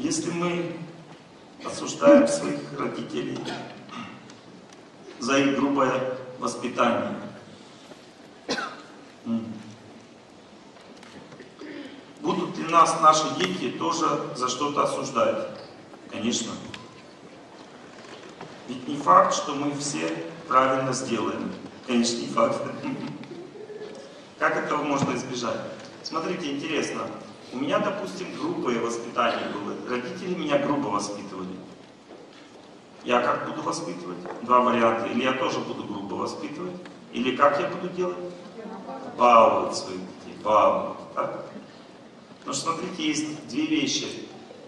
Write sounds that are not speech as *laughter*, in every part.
Если мы осуждаем своих родителей за их грубое воспитание, будут ли нас наши дети тоже за что-то осуждать? Конечно. Ведь не факт, что мы все правильно сделаем. Конечно, не факт. *laughs* Как этого можно избежать? Смотрите, интересно. У меня, допустим, грубое воспитание было. Родители меня грубо воспитывали. Я как буду воспитывать? Два варианта. Или я тоже буду грубо воспитывать, или как я буду делать? Баловать своих детей, баловать. Так? Что, смотрите, есть две вещи.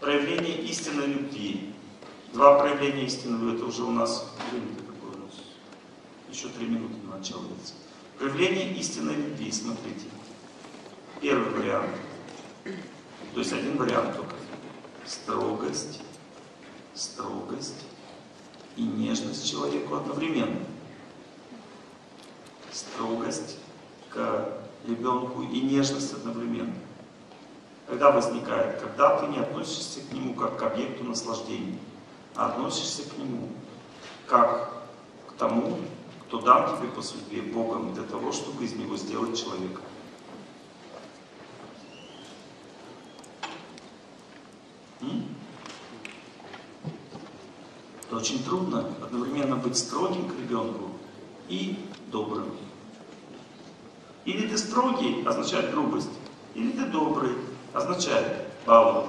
Проявление истинной любви. Два проявления истинной любви. Это уже у нас время какое у нас? Еще три минуты на начало. Проявление истинной любви, смотрите. Первый вариант. То есть один вариант только. Строгость, строгость и нежность человеку одновременно. Строгость к ребенку и нежность одновременно. Когда возникает? Когда ты не относишься к нему как к объекту наслаждения, а относишься к нему как к тому, кто дан тебе по судьбе Богом для того, чтобы из него сделать человека. Это очень трудно одновременно быть строгим к ребенку и добрым. Или ты строгий, означает грубость, или ты добрый, означает баловать.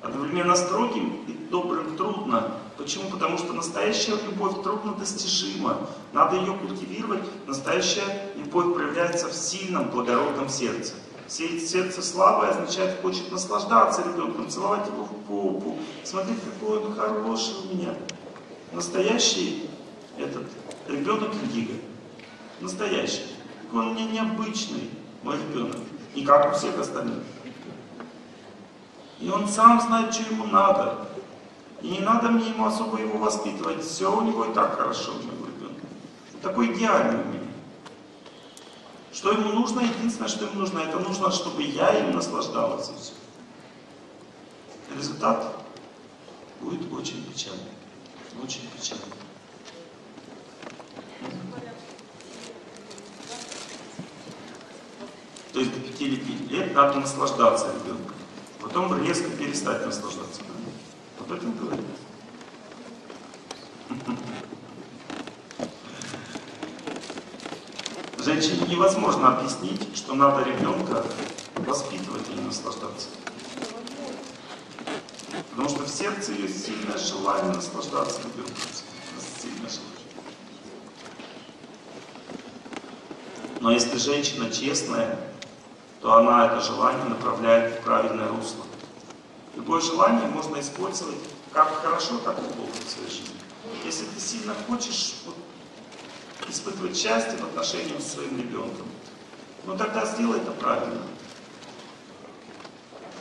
Одновременно строгим и добрым трудно. Почему? Потому что настоящая любовь трудно достижима. Надо ее культивировать. Настоящая любовь проявляется в сильном, благородном сердце. Сердце слабое означает, хочет наслаждаться ребенком, целовать его в попу. Смотрите, какой он хороший у меня. Настоящий этот ребенок Индиго. Настоящий. Он у меня необычный, мой ребенок. Не как у всех остальных. И он сам знает, что ему надо. И не надо мне ему особо его воспитывать. Все у него и так хорошо, у моего ребенка. Такой идеальный у меня. Что ему нужно? Единственное, что ему нужно, это нужно, чтобы я им наслаждалась и все. Результат будет очень печальный. Очень печальный. То есть до 5 лет надо наслаждаться ребенком. Потом резко перестать наслаждаться. Да? Об этом говорится. Женщине невозможно объяснить, что надо ребенка воспитывать и не наслаждаться. Потому что в сердце ее сильное желание наслаждаться ребенком. Сильное желание. Но если женщина честная, то она это желание направляет в правильное русло. Любое желание можно использовать как хорошо, так и плохо в своей жизни. Если ты сильно хочешь испытывать счастье в отношениях с своим ребенком, ну тогда сделай это правильно.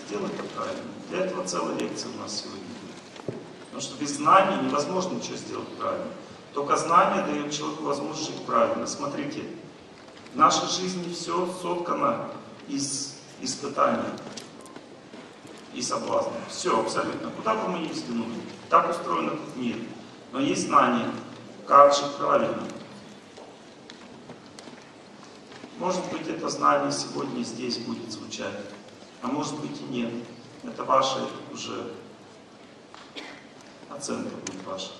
Сделай это правильно. Для этого целая лекция у нас сегодня будет. Потому что без знаний невозможно ничего сделать правильно. Только знание дает человеку возможность жить правильно. Смотрите, в нашей жизни все соткано из испытаний и соблазна. Все абсолютно. Куда бы мы ни взглянули. Так устроен этот мир. Но есть знание, как жить правильно. Может быть, это знание сегодня здесь будет звучать, а может быть и нет. Это ваша уже оценка будет ваша.